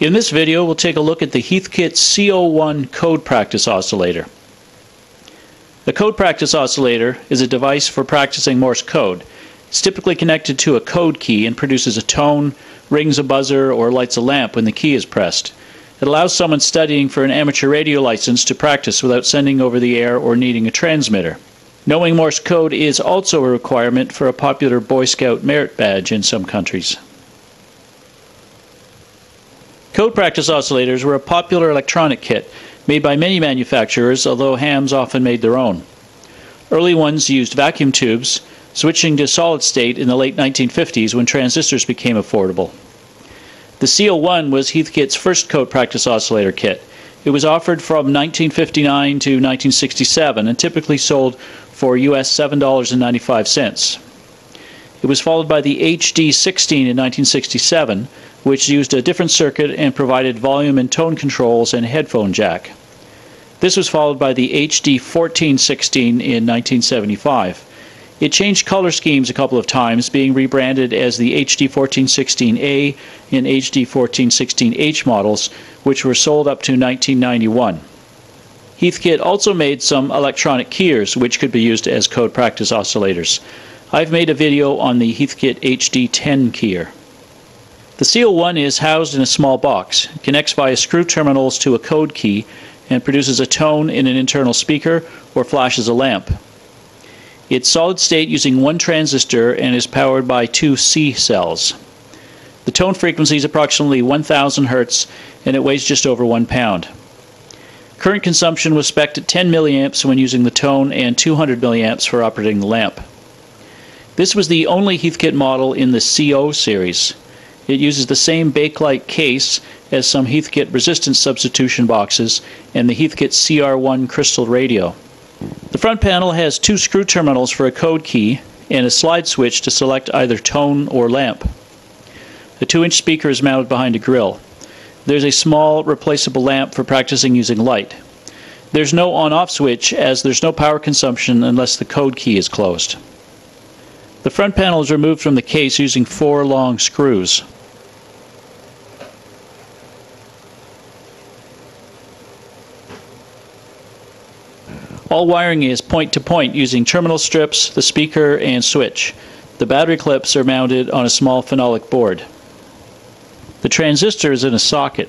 In this video, we'll take a look at the Heathkit CO1 Code Practice Oscillator. The Code Practice Oscillator is a device for practicing Morse code. It's typically connected to a code key and produces a tone, rings a buzzer, or lights a lamp when the key is pressed. It allows someone studying for an amateur radio license to practice without sending over the air or needing a transmitter. Knowing Morse code is also a requirement for a popular Boy Scout merit badge in some countries. Code practice oscillators were a popular electronic kit made by many manufacturers, although hams often made their own. Early ones used vacuum tubes, switching to solid state in the late 1950s when transistors became affordable. The CO1 was Heathkit's first code practice oscillator kit. It was offered from 1959 to 1967 and typically sold for US $7.95. It was followed by the HD16 in 1967, which used a different circuit and provided volume and tone controls and headphone jack. This was followed by the HD1416 in 1975. It changed color schemes a couple of times, being rebranded as the HD1416A and HD1416H models, which were sold up to 1991. Heathkit also made some electronic keyers, which could be used as code practice oscillators. I've made a video on the Heathkit HD10 keyer. The CO1 is housed in a small box, connects via screw terminals to a code key, and produces a tone in an internal speaker or flashes a lamp. It's solid state using one transistor and is powered by two C cells. The tone frequency is approximately 1000 Hz and it weighs just over one pound. Current consumption was spec'd at 10 milliamps when using the tone and 200 milliamps for operating the lamp. This was the only Heathkit model in the CO series. It uses the same Bakelite case as some Heathkit resistance substitution boxes and the Heathkit CR1 crystal radio. The front panel has two screw terminals for a code key and a slide switch to select either tone or lamp. A 2 inch speaker is mounted behind a grill. There's a small replaceable lamp for practicing using light. There's no on off switch as there's no power consumption unless the code key is closed. The front panel is removed from the case using four long screws. All wiring is point to point using terminal strips, the speaker, and switch. The battery clips are mounted on a small phenolic board. The transistor is in a socket.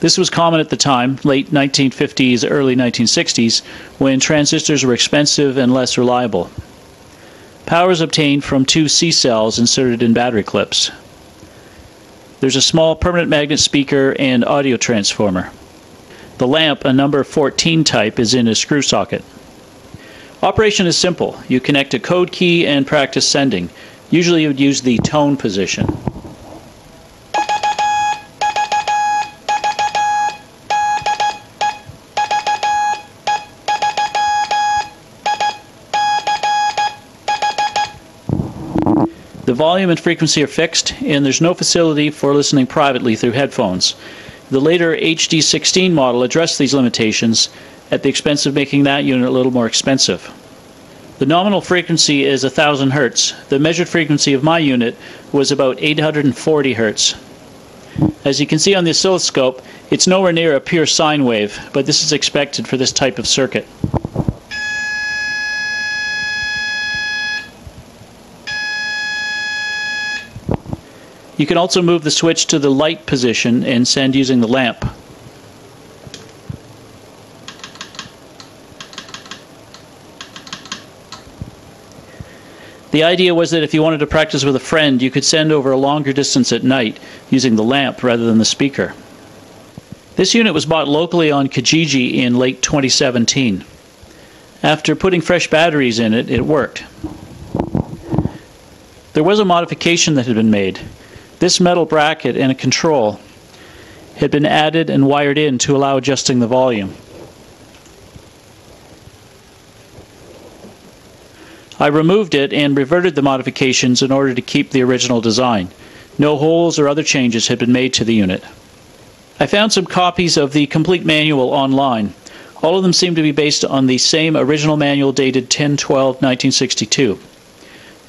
This was common at the time, late 1950s, early 1960s, when transistors were expensive and less reliable. Power is obtained from two C cells inserted in battery clips. There's a small permanent magnet speaker and audio transformer. The lamp, a number 14 type, is in a screw socket. Operation is simple. You connect a code key and practice sending. Usually you would use the tone position. The volume and frequency are fixed, and there's no facility for listening privately through headphones. The later HD16 model addressed these limitations at the expense of making that unit a little more expensive. The nominal frequency is 1000 Hz. The measured frequency of my unit was about 840 Hz. As you can see on the oscilloscope, it's nowhere near a pure sine wave, but this is expected for this type of circuit. You can also move the switch to the light position and send using the lamp. The idea was that if you wanted to practice with a friend, you could send over a longer distance at night using the lamp rather than the speaker. This unit was bought locally on Kijiji in late 2017. After putting fresh batteries in it, it worked. There was a modification that had been made. This metal bracket and a control had been added and wired in to allow adjusting the volume. I removed it and reverted the modifications in order to keep the original design. No holes or other changes had been made to the unit. I found some copies of the complete manual online. All of them seem to be based on the same original manual dated 10 12 1962.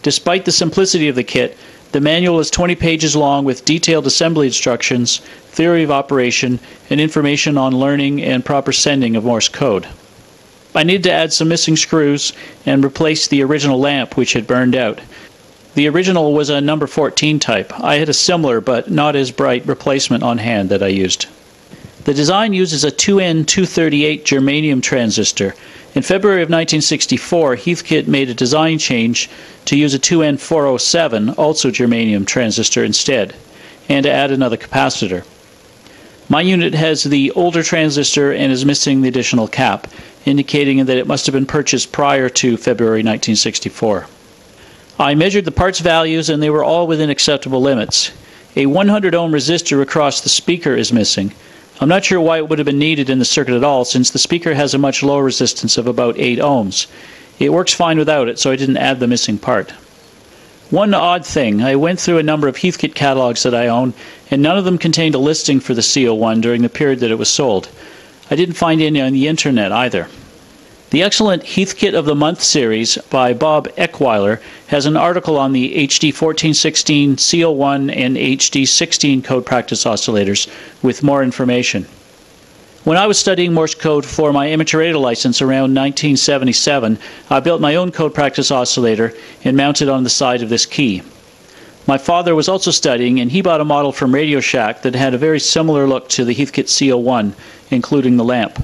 Despite the simplicity of the kit, The manual is 20 pages long with detailed assembly instructions, theory of operation, and information on learning and proper sending of Morse code. I needed to add some missing screws and replace the original lamp which had burned out. The original was a number 14 type. I had a similar but not as bright replacement on hand that I used. The design uses a 2N238 germanium transistor. In February of 1964, Heathkit made a design change to use a 2N407, also germanium transistor instead, and to add another capacitor. My unit has the older transistor and is missing the additional cap, indicating that it must have been purchased prior to February 1964. I measured the parts values and they were all within acceptable limits. A 100 ohm resistor across the speaker is missing. I'm not sure why it would have been needed in the circuit at all since the speaker has a much lower resistance of about 8 ohms. It works fine without it, so I didn't add the missing part. One odd thing, I went through a number of Heathkit catalogs that I own, and none of them contained a listing for the CO1 during the period that it was sold. I didn't find any on the internet either. The excellent Heathkit of the Month series by Bob Eckweiler has an article on the HD 1416, CO1, and HD 16 code practice oscillators with more information. When I was studying Morse code for my amateur radio license around 1977, I built my own code practice oscillator and mounted on the side of this key. My father was also studying and he bought a model from Radio Shack that had a very similar look to the Heathkit CO1, including the lamp.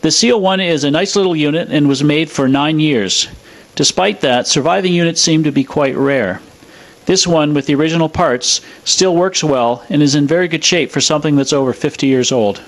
The CO1 is a nice little unit and was made for nine years. Despite that, surviving units seem to be quite rare. This one, with the original parts, still works well and is in very good shape for something that's over 50 years old.